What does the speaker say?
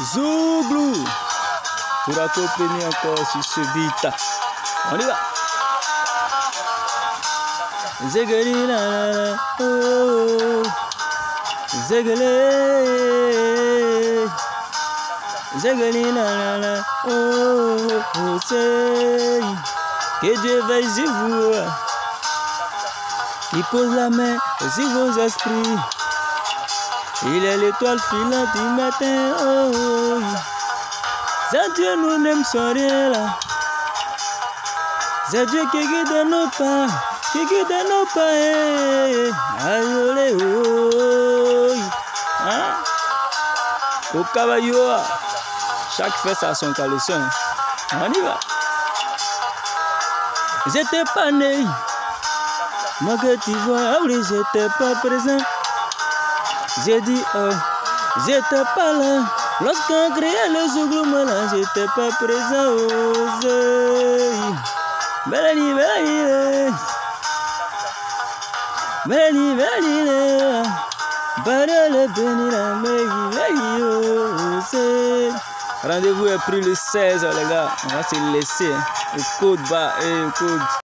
Zouglou. Tu raccompagnes encore sur ce beat. On y va. Zegeli la la. Oh. La. Oh. oh. Que Dieu veille sur vous. Il pose la main sur vos esprits. Il est l'étoile filante du matin. Oh, c'est Dieu, nous n'aimons rien là. C'est Dieu qui guide nos pas, qui guide nos pas. Eh. Aïe, oh, hein? Au caballo, chaque fesse a son caleçon. On y va. J'étais pas né. Moi que tu vois, ah oui, j'étais pas présent. J'ai dit, oh, j'étais pas là. Lorsqu'on créait le zouglou, là, j'étais pas présent. Oh, Mélanie, Mélanie, Mélanie, Mélanie, Badale, béni, la Mélanie, Rendez-vous est pris le 16, les gars. On va se laisser code bas code.